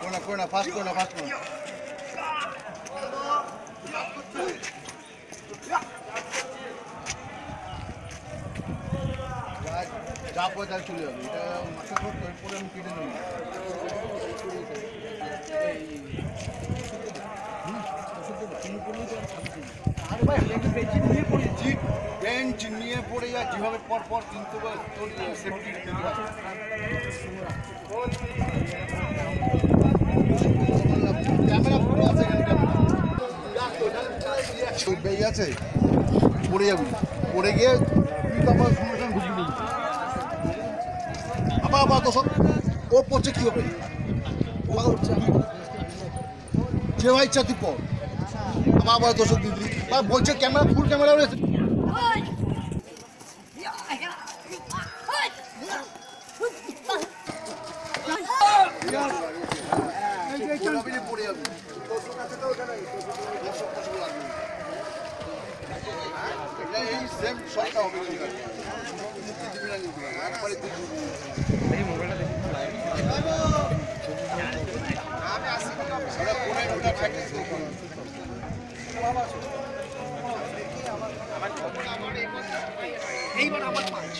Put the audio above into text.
Corner, corner, fast corner, fast. যা চলে যাবে এটা মাথা করতে পরে আমি কেটে নেব। বেঞ্চ নিয়ে পড়ে যা যেভাবে পর পর কিন্তু সেফটি ক্যামেরা পুরো আছে পড়ে যাবি। পড়ে গিয়ে তুই তো আমার আবার আবার তো ও পড়ছে কি হবে? ও হচ্ছে যে ভাই ইচ্ছা তুই পড় আবার আবার দোষক দিদি বলছে ক্যামেরা ফুল ক্যামেরা রয়েছে এই সেম শটটা হবে। একবারে এইবার আমার পাঁচ